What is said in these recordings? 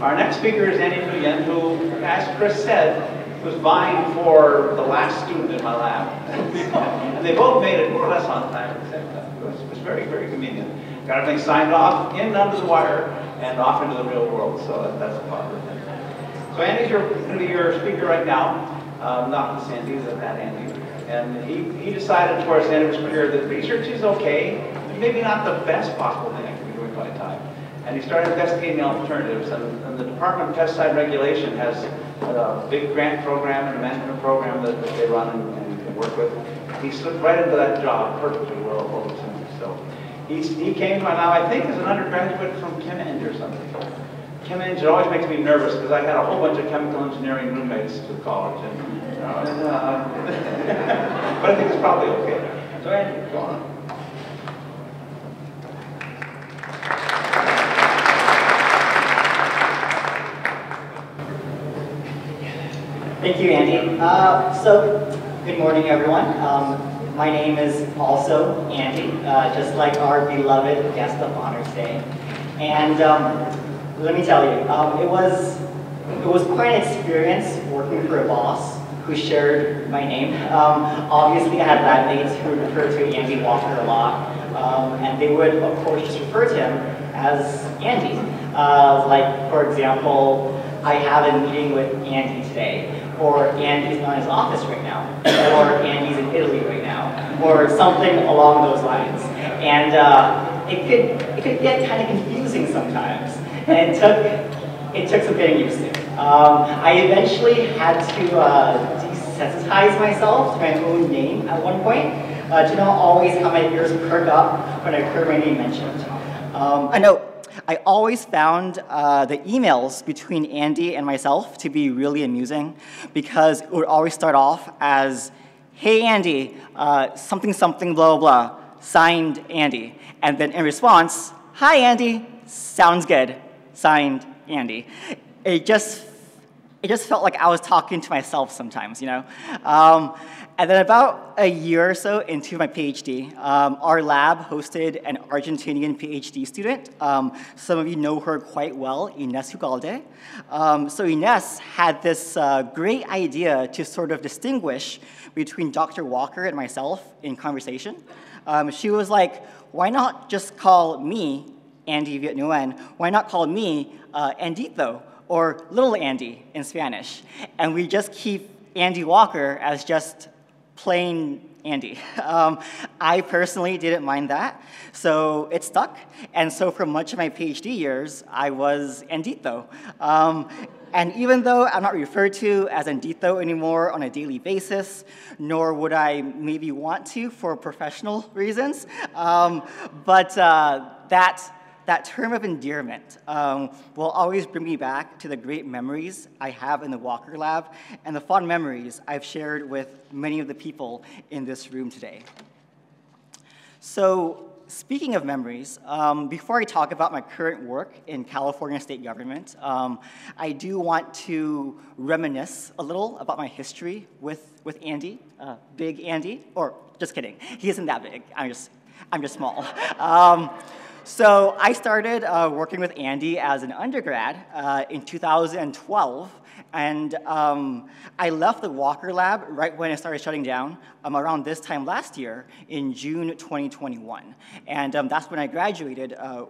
Our next speaker is Andy Nguyen, who, as Chris said, was vying for the last student in my lab. and they both made it more or less on time at the same time. It was, it was very, very convenient. Got everything signed off, in under the wire, and off into the real world, so that, that's a positive thing. So Andy's your, going to be your speaker right now. Um, not this Andy, but that Andy. And he, he decided towards the end of his career that research is okay, maybe not the best possible thing I can be doing my time. And he started investigating alternatives, and, and the Department of Pesticide Regulation has a big grant program and a management program that, that they run and, and, work with. He slipped right into that job perfectly well, well So he's, he came my lab, I think, as an undergraduate from Eng or something. Eng, it always makes me nervous because I had a whole bunch of chemical engineering roommates to college. And, uh, but I think it's probably okay. So Andy, go on. Thank you, Andy. Uh, so, good morning, everyone. Um, my name is also Andy, uh, just like our beloved guest of honor today. And um, let me tell you, um, it was it was quite an experience working for a boss who shared my name. Um, obviously, I had lab who referred to Andy Walker a lot, um, and they would, of course, just refer to him as Andy. Uh, like, for example, I have a meeting with Andy today or Andy's not in his office right now, or Andy's in Italy right now, or something along those lines. And uh, it could it could get kind of confusing sometimes, and it took it took some getting used to. Um, I eventually had to uh, desensitize myself to my own name at one point uh, to not always have my ears perk up when I heard my name mentioned. Um, I know I always found uh, the emails between Andy and myself to be really amusing because it would always start off as, hey Andy, uh, something something blah blah, signed Andy. And then in response, hi Andy, sounds good, signed Andy. It just, it just felt like I was talking to myself sometimes, you know? Um, and then about a year or so into my PhD, um, our lab hosted an Argentinian PhD student. Um, some of you know her quite well, Ines Ugalde. Um, so Ines had this uh, great idea to sort of distinguish between Dr. Walker and myself in conversation. Um, she was like, why not just call me Andy Viet Nguyen? Why not call me uh, Andito or Little Andy in Spanish? And we just keep Andy Walker as just plain Andy. Um, I personally didn't mind that, so it stuck. And so for much of my PhD years, I was Andito. Um, and even though I'm not referred to as Andito anymore on a daily basis, nor would I maybe want to for professional reasons, um, but uh, that that term of endearment um, will always bring me back to the great memories I have in the Walker Lab and the fond memories I've shared with many of the people in this room today. So speaking of memories, um, before I talk about my current work in California state government, um, I do want to reminisce a little about my history with, with Andy, uh, Big Andy, or just kidding, he isn't that big, I'm just, I'm just small. So I started uh, working with Andy as an undergrad uh, in 2012, and um, I left the Walker Lab right when it started shutting down um, around this time last year in June 2021. And um, that's when I graduated uh,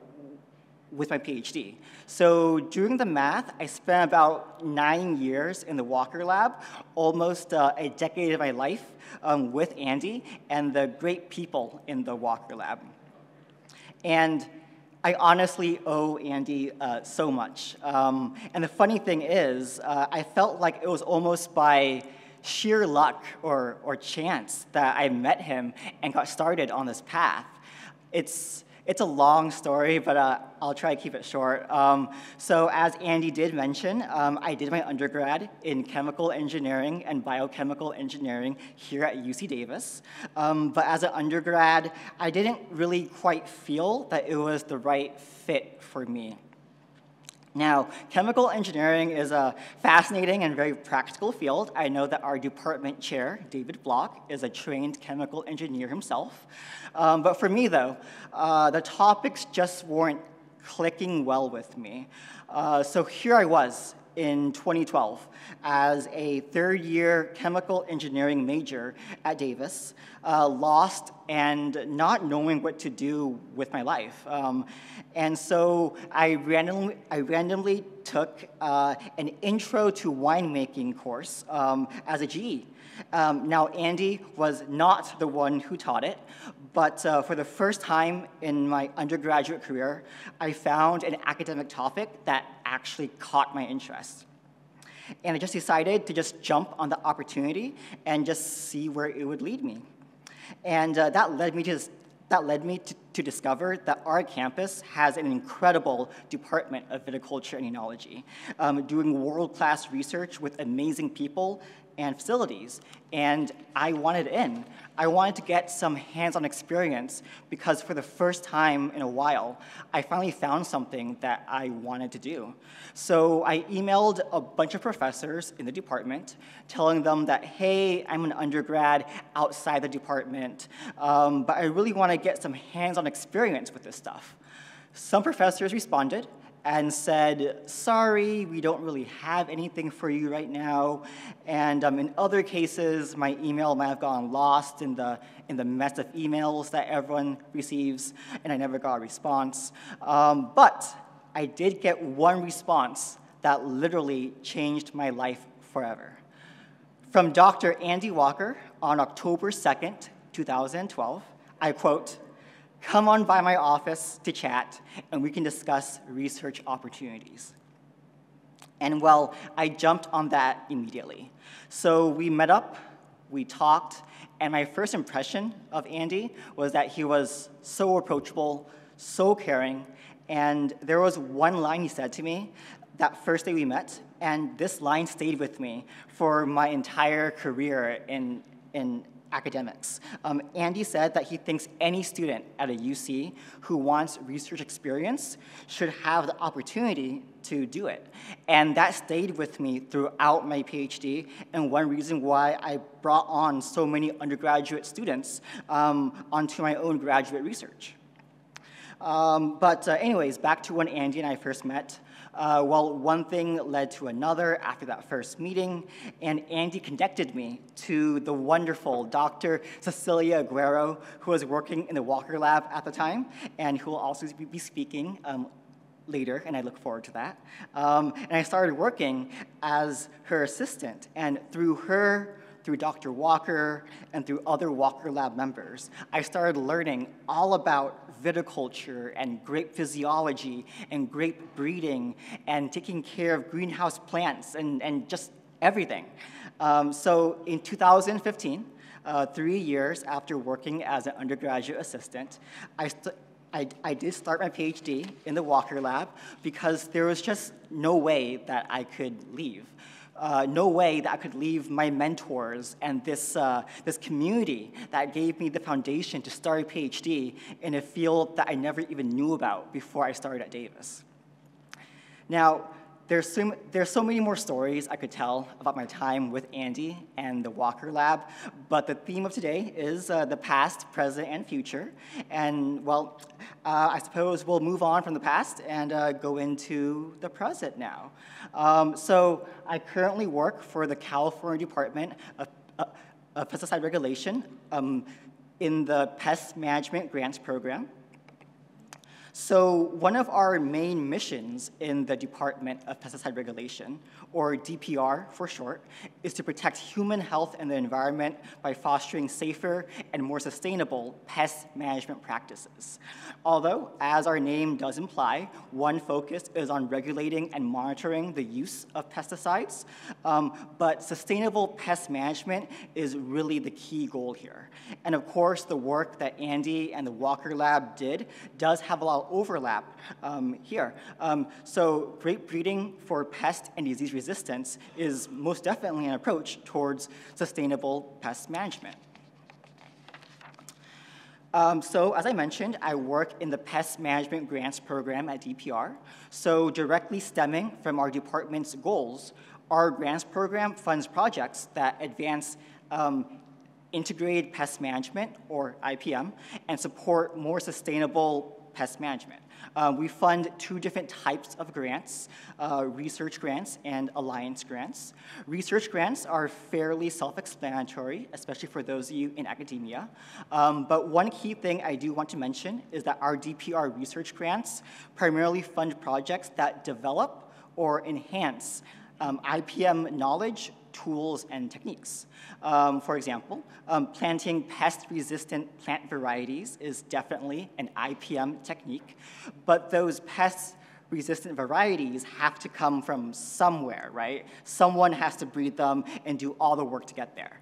with my PhD. So during the math, I spent about nine years in the Walker Lab, almost uh, a decade of my life um, with Andy and the great people in the Walker Lab. And I honestly owe Andy uh, so much. Um, and the funny thing is, uh, I felt like it was almost by sheer luck or, or chance that I met him and got started on this path. It's, it's a long story, but uh, I'll try to keep it short. Um, so as Andy did mention, um, I did my undergrad in chemical engineering and biochemical engineering here at UC Davis. Um, but as an undergrad, I didn't really quite feel that it was the right fit for me. Now, chemical engineering is a fascinating and very practical field. I know that our department chair, David Block, is a trained chemical engineer himself. Um, but for me, though, uh, the topics just weren't clicking well with me. Uh, so here I was in 2012 as a third year chemical engineering major at Davis, uh, lost and not knowing what to do with my life. Um, and so I randomly, I randomly took uh, an intro to winemaking course um, as a GE. Um, now, Andy was not the one who taught it, but uh, for the first time in my undergraduate career, I found an academic topic that actually caught my interest. And I just decided to just jump on the opportunity and just see where it would lead me. And uh, that led me to that led me to, to, discover that our campus has an incredible department of viticulture and enology, um, doing world-class research with amazing people and facilities. And I wanted in. I wanted to get some hands-on experience because for the first time in a while, I finally found something that I wanted to do. So I emailed a bunch of professors in the department telling them that, hey, I'm an undergrad outside the department, um, but I really want to get some hands-on experience with this stuff. Some professors responded, and said, sorry, we don't really have anything for you right now. And um, in other cases, my email might have gone lost in the, in the mess of emails that everyone receives, and I never got a response. Um, but I did get one response that literally changed my life forever. From Dr. Andy Walker on October 2nd, 2012, I quote, come on by my office to chat, and we can discuss research opportunities. And well, I jumped on that immediately. So we met up, we talked, and my first impression of Andy was that he was so approachable, so caring, and there was one line he said to me that first day we met, and this line stayed with me for my entire career in, in academics. Um, Andy said that he thinks any student at a UC who wants research experience should have the opportunity to do it. And that stayed with me throughout my PhD, and one reason why I brought on so many undergraduate students um, onto my own graduate research. Um, but uh, anyways, back to when Andy and I first met. Uh, well, one thing led to another after that first meeting, and Andy connected me to the wonderful Dr. Cecilia Aguero, who was working in the Walker Lab at the time, and who will also be speaking um, later, and I look forward to that. Um, and I started working as her assistant, and through her through Dr. Walker and through other Walker Lab members, I started learning all about viticulture and grape physiology and grape breeding and taking care of greenhouse plants and, and just everything. Um, so in 2015, uh, three years after working as an undergraduate assistant, I, I, I, did start my PhD in the Walker Lab because there was just no way that I could leave uh, no way that I could leave my mentors and this, uh, this community that gave me the foundation to start a PhD in a field that I never even knew about before I started at Davis. Now, there's so, there's so many more stories I could tell about my time with Andy and the Walker Lab, but the theme of today is uh, the past, present, and future. And well, uh, I suppose we'll move on from the past and uh, go into the present now. Um, so I currently work for the California Department of, uh, of Pesticide Regulation um, in the Pest Management Grants Program. So one of our main missions in the Department of Pesticide Regulation, or DPR for short, is to protect human health and the environment by fostering safer and more sustainable pest management practices. Although, as our name does imply, one focus is on regulating and monitoring the use of pesticides, um, but sustainable pest management is really the key goal here. And of course, the work that Andy and the Walker Lab did does have a lot overlap um, here. Um, so grape breeding for pest and disease resistance is most definitely an approach towards sustainable pest management. Um, so as I mentioned, I work in the Pest Management Grants Program at DPR. So directly stemming from our department's goals, our grants program funds projects that advance um, integrated pest management, or IPM, and support more sustainable pest management. Um, we fund two different types of grants, uh, research grants and alliance grants. Research grants are fairly self-explanatory, especially for those of you in academia. Um, but one key thing I do want to mention is that our DPR research grants primarily fund projects that develop or enhance um, IPM knowledge tools and techniques. Um, for example, um, planting pest-resistant plant varieties is definitely an IPM technique, but those pests resistant varieties have to come from somewhere, right? Someone has to breed them and do all the work to get there.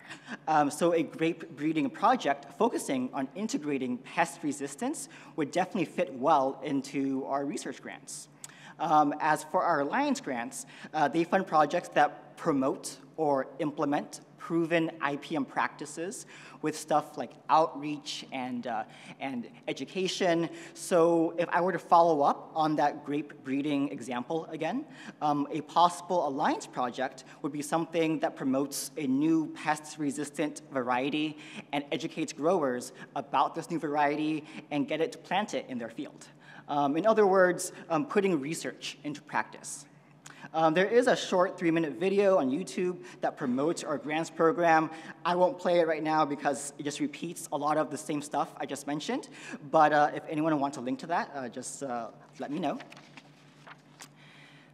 Um, so a grape breeding project focusing on integrating pest resistance would definitely fit well into our research grants. Um, as for our alliance grants, uh, they fund projects that promote or implement proven IPM practices with stuff like outreach and, uh, and education. So if I were to follow up on that grape breeding example again, um, a possible alliance project would be something that promotes a new pest-resistant variety and educates growers about this new variety and get it to plant it in their field. Um, in other words, um, putting research into practice. Um, there is a short three-minute video on YouTube that promotes our grants program. I won't play it right now because it just repeats a lot of the same stuff I just mentioned. But uh, if anyone wants a link to that, uh, just uh, let me know.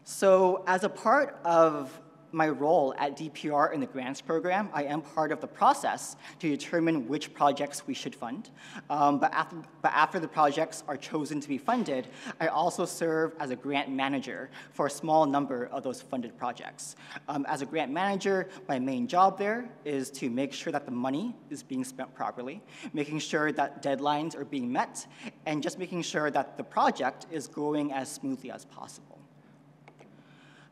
So as a part of my role at DPR in the grants program, I am part of the process to determine which projects we should fund. Um, but, after, but after the projects are chosen to be funded, I also serve as a grant manager for a small number of those funded projects. Um, as a grant manager, my main job there is to make sure that the money is being spent properly, making sure that deadlines are being met, and just making sure that the project is going as smoothly as possible.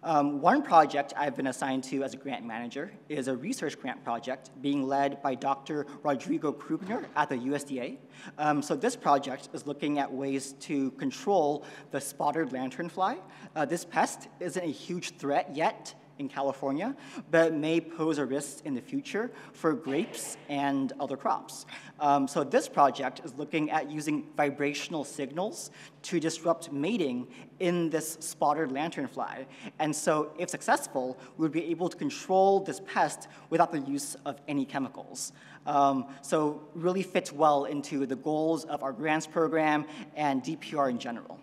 Um, one project I've been assigned to as a grant manager is a research grant project being led by Dr. Rodrigo Krugner at the USDA. Um, so this project is looking at ways to control the spotted lanternfly. Uh, this pest isn't a huge threat yet in California, but may pose a risk in the future for grapes and other crops. Um, so this project is looking at using vibrational signals to disrupt mating in this spotted lanternfly. And so if successful, we would be able to control this pest without the use of any chemicals. Um, so really fits well into the goals of our grants program and DPR in general.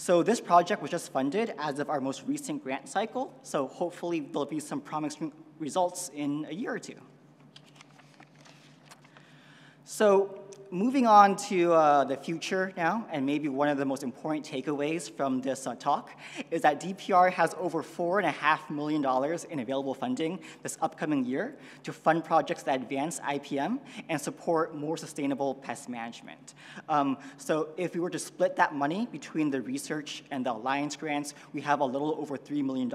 So this project was just funded as of our most recent grant cycle, so hopefully there'll be some promising results in a year or two. So moving on to uh, the future now, and maybe one of the most important takeaways from this uh, talk is that DPR has over $4.5 million in available funding this upcoming year to fund projects that advance IPM and support more sustainable pest management. Um, so if we were to split that money between the research and the alliance grants, we have a little over $3 million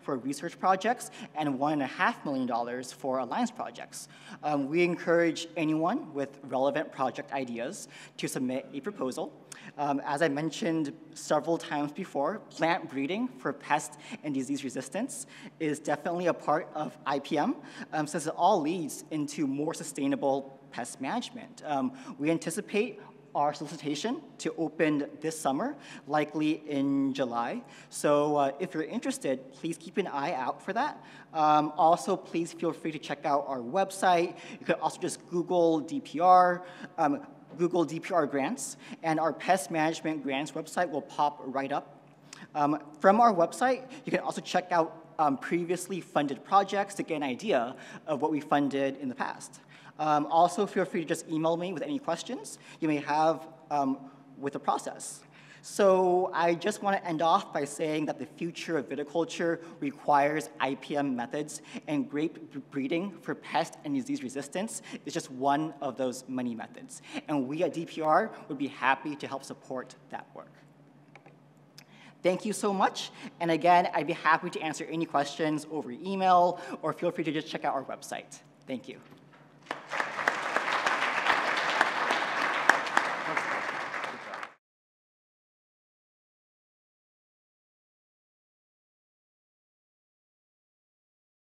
for research projects and $1.5 million for alliance projects. Um, we encourage anyone with relevant project ideas to submit a proposal. Um, as I mentioned several times before, plant breeding for pest and disease resistance is definitely a part of IPM, um, since it all leads into more sustainable pest management. Um, we anticipate our solicitation to open this summer, likely in July. So uh, if you're interested, please keep an eye out for that. Um, also, please feel free to check out our website. You can also just Google DPR. Um, Google DPR grants, and our pest management grants website will pop right up. Um, from our website, you can also check out um, previously funded projects to get an idea of what we funded in the past. Um, also, feel free to just email me with any questions you may have um, with the process. So I just want to end off by saying that the future of viticulture requires IPM methods, and grape breeding for pest and disease resistance is just one of those many methods. And we at DPR would be happy to help support that work. Thank you so much. And again, I'd be happy to answer any questions over email, or feel free to just check out our website. Thank you.